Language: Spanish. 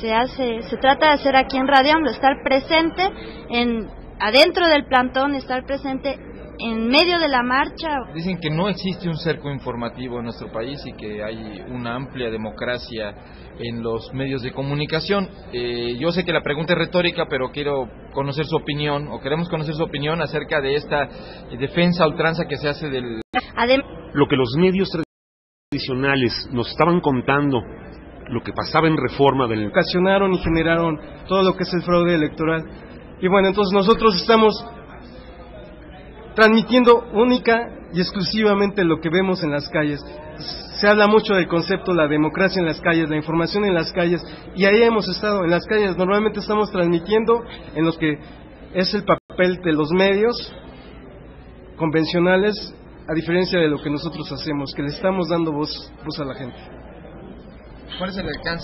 se hace, se trata de hacer aquí en Radio AMLO, estar presente en adentro del plantón, estar presente en medio de la marcha. Dicen que no existe un cerco informativo en nuestro país y que hay una amplia democracia en los medios de comunicación. Eh, yo sé que la pregunta es retórica, pero quiero conocer su opinión, o queremos conocer su opinión acerca de esta defensa ultranza que se hace del... Adem Lo que los medios tradicionales nos estaban contando, lo que pasaba en reforma del... ocasionaron y generaron todo lo que es el fraude electoral. Y bueno, entonces nosotros estamos transmitiendo única y exclusivamente lo que vemos en las calles. Se habla mucho del concepto la democracia en las calles, la información en las calles, y ahí hemos estado en las calles. Normalmente estamos transmitiendo en lo que es el papel de los medios convencionales, a diferencia de lo que nosotros hacemos, que le estamos dando voz, voz a la gente. ¿Cuál es el alcance?